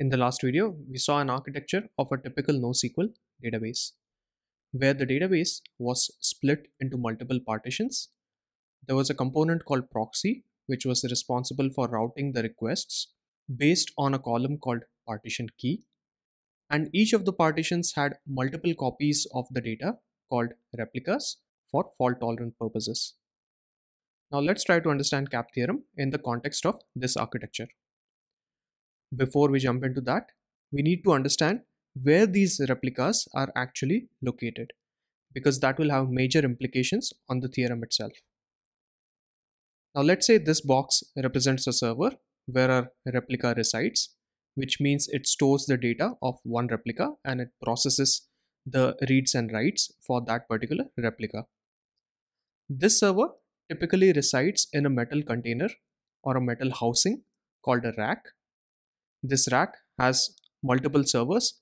In the last video, we saw an architecture of a typical NoSQL database, where the database was split into multiple partitions. There was a component called proxy, which was responsible for routing the requests based on a column called partition key. And each of the partitions had multiple copies of the data called replicas for fault tolerant purposes. Now let's try to understand CAP theorem in the context of this architecture. Before we jump into that, we need to understand where these replicas are actually located because that will have major implications on the theorem itself. Now let's say this box represents a server where a replica resides, which means it stores the data of one replica and it processes the reads and writes for that particular replica. This server typically resides in a metal container or a metal housing called a rack this rack has multiple servers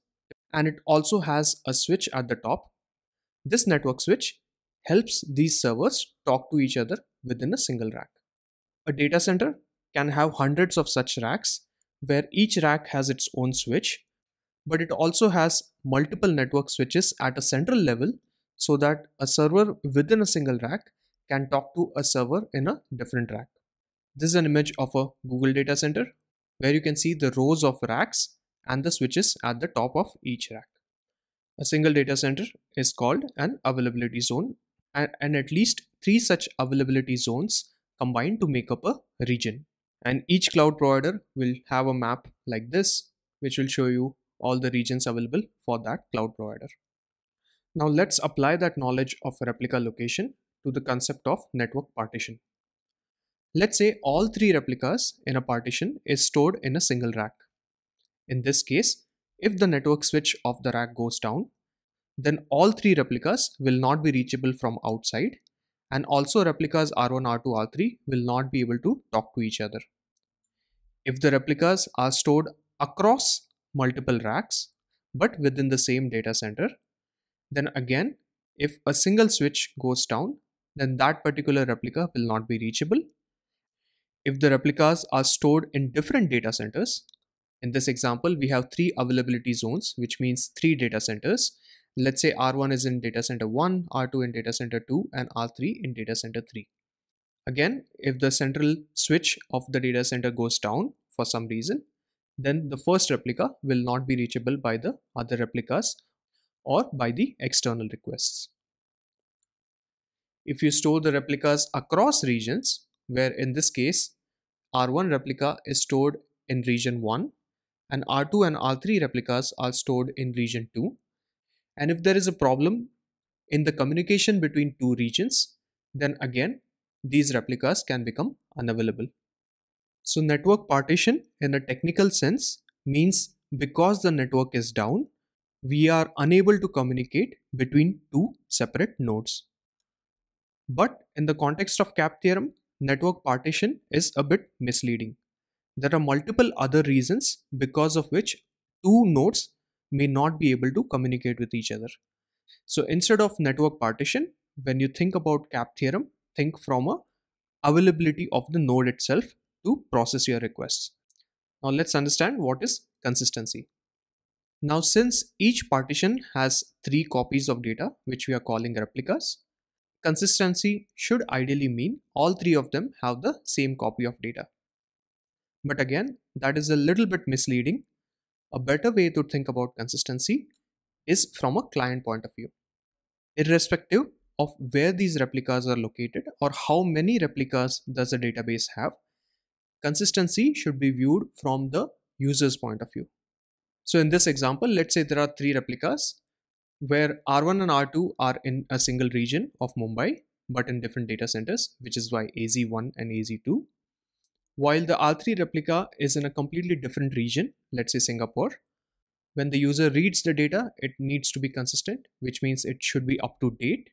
and it also has a switch at the top. This network switch helps these servers talk to each other within a single rack. A data center can have hundreds of such racks where each rack has its own switch, but it also has multiple network switches at a central level so that a server within a single rack can talk to a server in a different rack. This is an image of a Google data center where you can see the rows of racks and the switches at the top of each rack. A single data center is called an availability zone and, and at least three such availability zones combine to make up a region. And each cloud provider will have a map like this, which will show you all the regions available for that cloud provider. Now let's apply that knowledge of replica location to the concept of network partition. Let's say all three replicas in a partition is stored in a single rack. In this case, if the network switch of the rack goes down, then all three replicas will not be reachable from outside and also replicas R1, R2, R3 will not be able to talk to each other. If the replicas are stored across multiple racks but within the same data center, then again, if a single switch goes down, then that particular replica will not be reachable if the replicas are stored in different data centers, in this example, we have three availability zones, which means three data centers. Let's say R1 is in data center 1, R2 in data center 2, and R3 in data center 3. Again, if the central switch of the data center goes down for some reason, then the first replica will not be reachable by the other replicas or by the external requests. If you store the replicas across regions, where in this case R1 replica is stored in region 1 and R2 and R3 replicas are stored in region 2. And if there is a problem in the communication between two regions, then again, these replicas can become unavailable. So network partition in a technical sense means because the network is down, we are unable to communicate between two separate nodes. But in the context of CAP theorem, network partition is a bit misleading. There are multiple other reasons because of which two nodes may not be able to communicate with each other. So instead of network partition, when you think about CAP theorem, think from a availability of the node itself to process your requests. Now let's understand what is consistency. Now since each partition has three copies of data, which we are calling replicas, Consistency should ideally mean all three of them have the same copy of data. But again, that is a little bit misleading. A better way to think about consistency is from a client point of view. Irrespective of where these replicas are located or how many replicas does a database have, consistency should be viewed from the user's point of view. So in this example, let's say there are three replicas where R1 and R2 are in a single region of Mumbai but in different data centers, which is why AZ1 and AZ2. While the R3 replica is in a completely different region, let's say Singapore, when the user reads the data, it needs to be consistent, which means it should be up to date.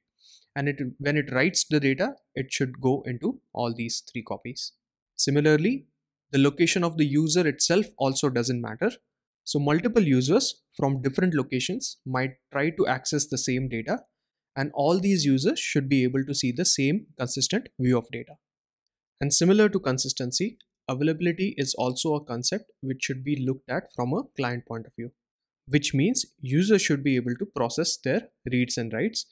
And it, when it writes the data, it should go into all these three copies. Similarly, the location of the user itself also doesn't matter so multiple users from different locations might try to access the same data and all these users should be able to see the same consistent view of data. And similar to consistency, availability is also a concept which should be looked at from a client point of view, which means users should be able to process their reads and writes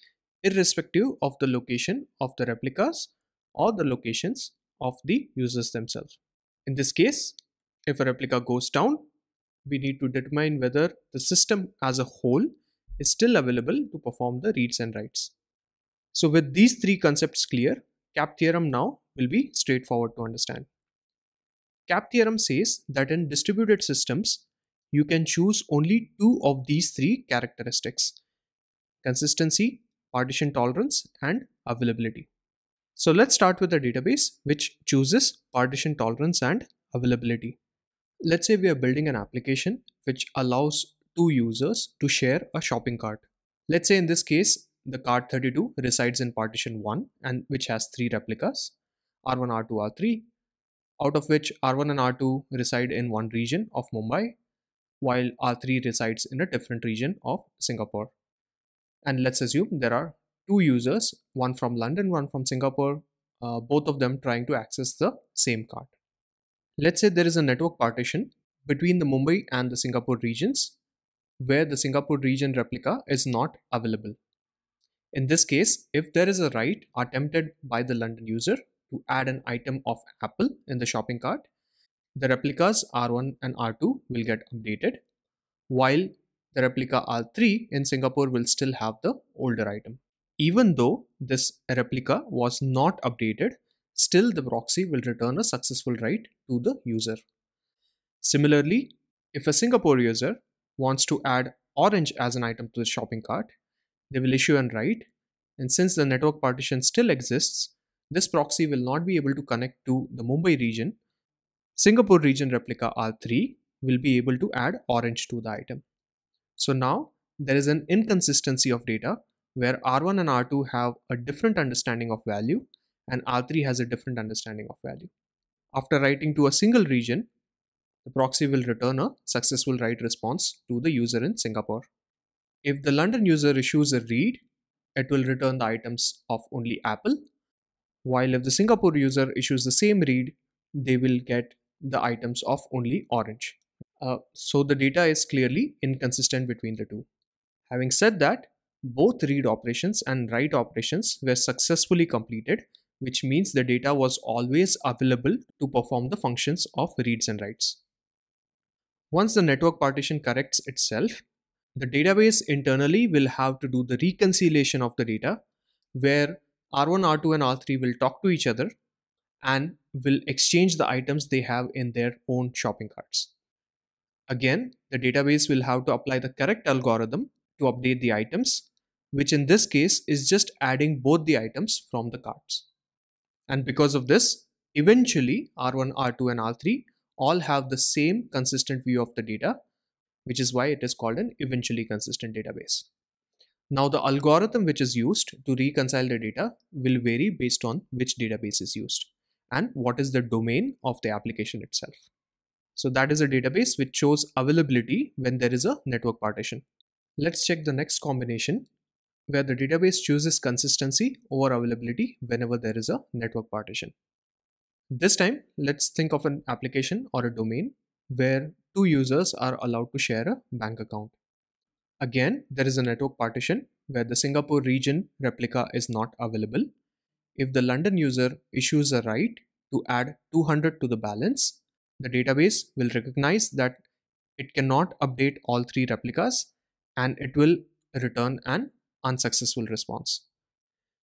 irrespective of the location of the replicas or the locations of the users themselves. In this case, if a replica goes down, we need to determine whether the system as a whole is still available to perform the reads and writes. So with these three concepts clear, CAP theorem now will be straightforward to understand. CAP theorem says that in distributed systems, you can choose only two of these three characteristics consistency, partition tolerance, and availability. So let's start with a database which chooses partition tolerance and availability. Let's say we are building an application which allows two users to share a shopping cart. Let's say in this case, the cart 32 resides in partition 1 and which has three replicas R1, R2, R3, out of which R1 and R2 reside in one region of Mumbai, while R3 resides in a different region of Singapore. And let's assume there are two users, one from London, one from Singapore, uh, both of them trying to access the same cart. Let's say there is a network partition between the Mumbai and the Singapore regions where the Singapore region replica is not available. In this case, if there is a write attempted by the London user to add an item of Apple in the shopping cart, the replicas R1 and R2 will get updated, while the replica R3 in Singapore will still have the older item. Even though this replica was not updated, still the proxy will return a successful write to the user. Similarly, if a Singapore user wants to add orange as an item to the shopping cart, they will issue and write. And since the network partition still exists, this proxy will not be able to connect to the Mumbai region. Singapore region replica R3 will be able to add orange to the item. So now there is an inconsistency of data where R1 and R2 have a different understanding of value and R3 has a different understanding of value. After writing to a single region, the proxy will return a successful write response to the user in Singapore. If the London user issues a read, it will return the items of only Apple, while if the Singapore user issues the same read, they will get the items of only Orange. Uh, so the data is clearly inconsistent between the two. Having said that, both read operations and write operations were successfully completed, which means the data was always available to perform the functions of reads and writes. Once the network partition corrects itself, the database internally will have to do the reconciliation of the data where R1, R2 and R3 will talk to each other and will exchange the items they have in their own shopping carts. Again, the database will have to apply the correct algorithm to update the items, which in this case is just adding both the items from the carts. And because of this, eventually R1, R2 and R3 all have the same consistent view of the data which is why it is called an eventually consistent database. Now the algorithm which is used to reconcile the data will vary based on which database is used and what is the domain of the application itself. So that is a database which shows availability when there is a network partition. Let's check the next combination where the database chooses consistency over availability whenever there is a network partition. This time, let's think of an application or a domain where two users are allowed to share a bank account. Again, there is a network partition where the Singapore region replica is not available. If the London user issues a write to add 200 to the balance, the database will recognize that it cannot update all three replicas and it will return an unsuccessful response.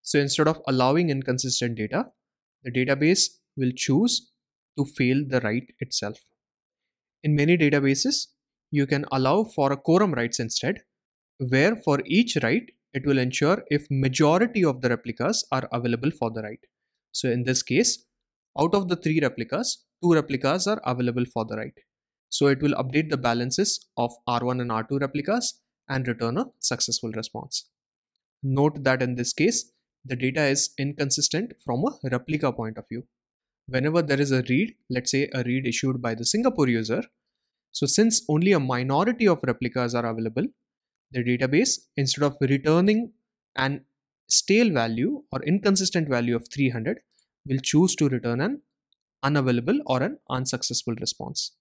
So instead of allowing inconsistent data, the database will choose to fail the write itself. In many databases, you can allow for a quorum writes instead, where for each write, it will ensure if majority of the replicas are available for the write. So in this case, out of the three replicas, two replicas are available for the write. So it will update the balances of R1 and R2 replicas and return a successful response. Note that in this case, the data is inconsistent from a replica point of view whenever there is a read, let's say a read issued by the Singapore user, so since only a minority of replicas are available, the database, instead of returning an stale value or inconsistent value of 300, will choose to return an unavailable or an unsuccessful response.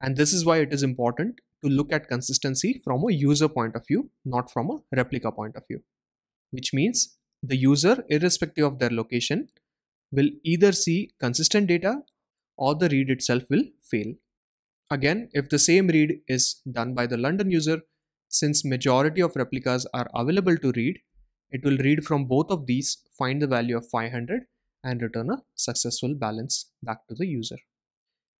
And this is why it is important to look at consistency from a user point of view, not from a replica point of view. Which means the user, irrespective of their location, will either see consistent data or the read itself will fail. Again, if the same read is done by the London user, since majority of replicas are available to read, it will read from both of these, find the value of 500 and return a successful balance back to the user.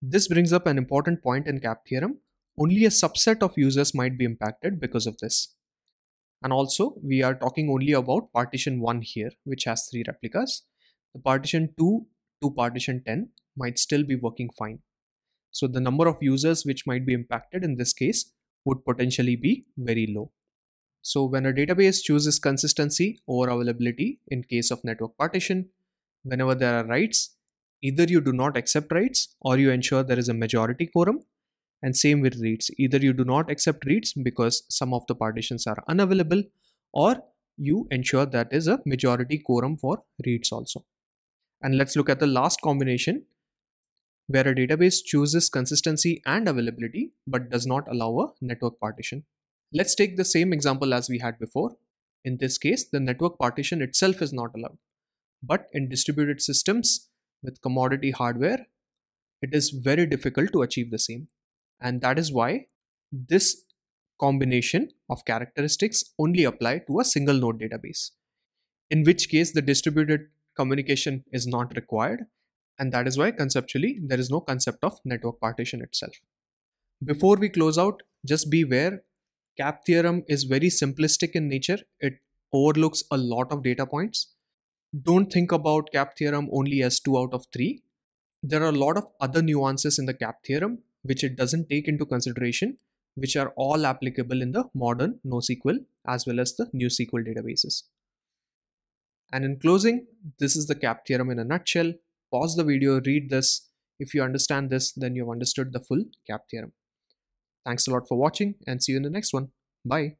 This brings up an important point in CAP theorem. Only a subset of users might be impacted because of this. And also, we are talking only about partition 1 here, which has 3 replicas. The partition 2 to partition 10 might still be working fine. So the number of users which might be impacted in this case would potentially be very low. So when a database chooses consistency over availability in case of network partition, whenever there are writes, either you do not accept writes or you ensure there is a majority quorum and same with reads. Either you do not accept reads because some of the partitions are unavailable or you ensure that is a majority quorum for reads also. And let's look at the last combination where a database chooses consistency and availability but does not allow a network partition. Let's take the same example as we had before. In this case the network partition itself is not allowed. But in distributed systems with commodity hardware, it is very difficult to achieve the same. And that is why this combination of characteristics only apply to a single node database, in which case the distributed communication is not required. And that is why conceptually there is no concept of network partition itself. Before we close out, just beware CAP theorem is very simplistic in nature. It overlooks a lot of data points don't think about CAP theorem only as 2 out of 3. There are a lot of other nuances in the CAP theorem which it doesn't take into consideration, which are all applicable in the modern NoSQL as well as the NewSQL databases. And in closing, this is the CAP theorem in a nutshell. Pause the video, read this. If you understand this, then you've understood the full CAP theorem. Thanks a lot for watching and see you in the next one. Bye.